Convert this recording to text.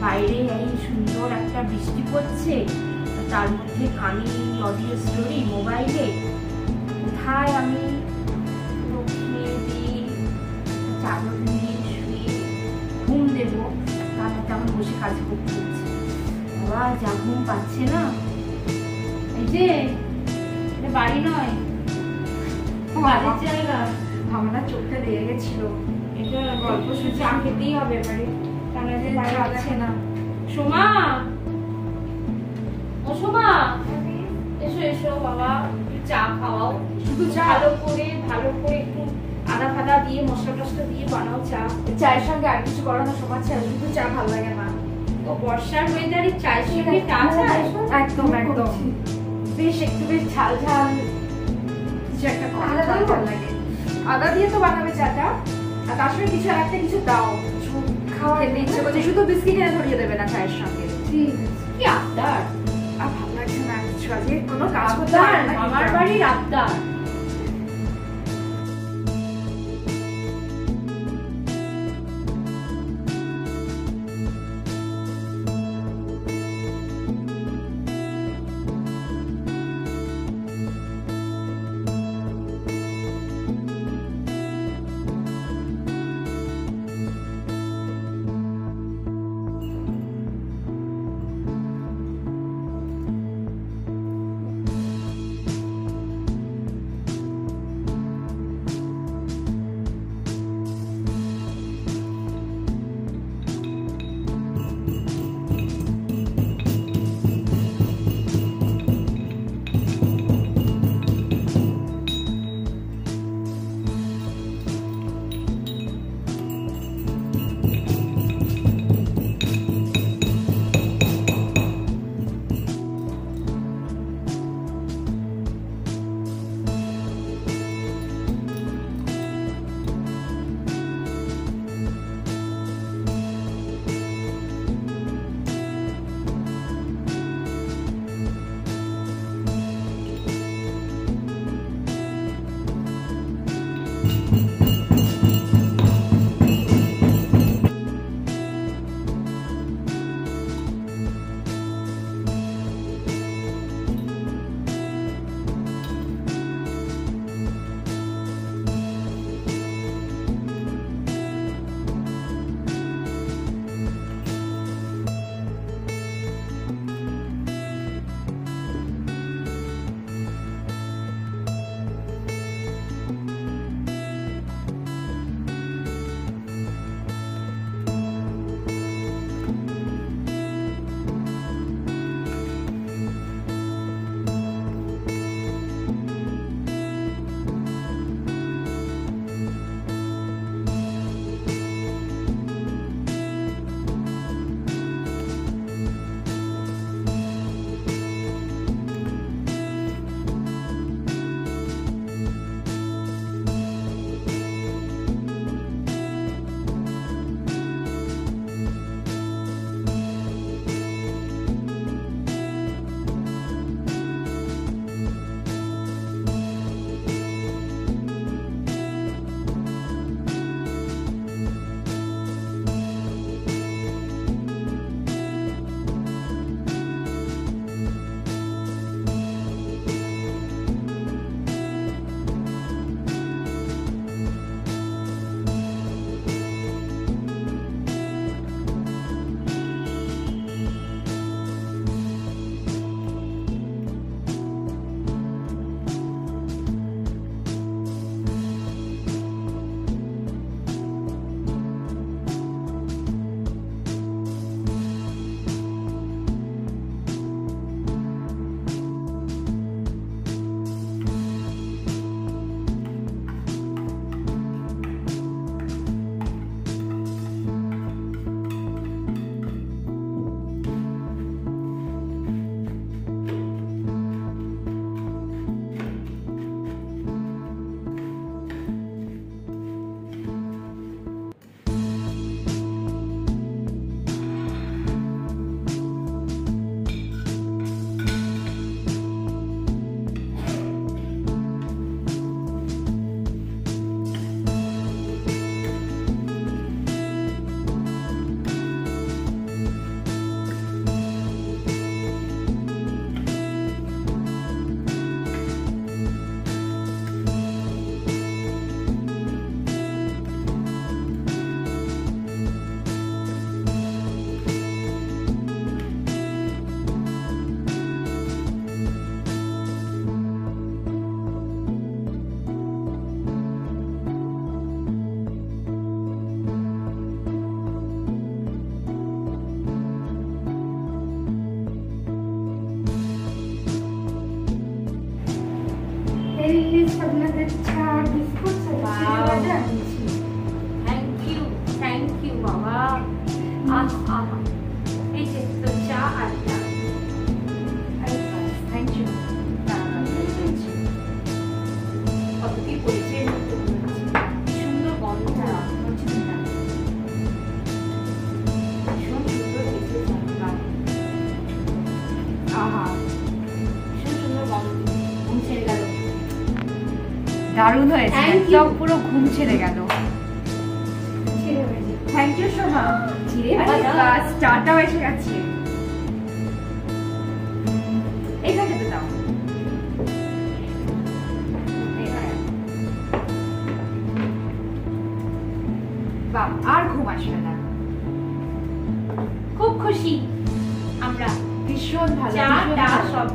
বাইরে এই সুন্দর একটা বৃষ্টি পড়ছে তার মধ্যে কানে অডিও স্টোরি মোবাইলে কোথায় আমি দক্ষিণে দিই চাদর দিয়ে শুয়ে ঘুম দেবো? তার আমার বসে কাজ করতে হচ্ছে। বাবা যা ঘুম পাচ্ছে না। এই যে বাড়ি নয়। ভাবনা চোখটা লেগে গেছিল। এটা গল্প শুনে চা খেতেই হবে এবারে কারণ যে বাইরে যাচ্ছে না। সোমা! ও সোমা! এসো এসো বাবা একটু চা খাওয়াও। শুধু ভালো করে ভালো করে একটু আদা ফাদা দিয়ে মশলা টসলা দিয়ে বানাও চা। চায়ের সঙ্গে আর কিছু করানো সমাজ ছাড়া শুধু চা ভালো লাগে না। ও বর্ষার ওয়েদারে চায়ের সঙ্গে চা একদম একদম। বেশ একটু বেশ ঝাল ঝাল। কিছু একটা ভালো লাগে। আদা দিয়ে তো বানাবে চাটা। আর তার সঙ্গে কিছু একটা কিছু দাও। কিছু খাওয়া খেতে ইচ্ছে করছে শুধু বিস্কিট এনে ধরিয়ে দেবে না চায়ের সঙ্গে। কি আবদার? আর ভাবনা কিছু না কিছু আজকে কোনো কাজ করতে আমার বাড়ির আবদার। Bye. গেল দারুণ হয়েছে. একদম পুরো ঘুম ছেড়ে গেল। থ্যাংক ইউ সো মাচ চিড়ে আরে ভাজা। বাস চাটাও এসে গেছে। বাহ আর ঘুম আসবে না। খুব খুশি আমরা। ভীষণ ভালো চা। সব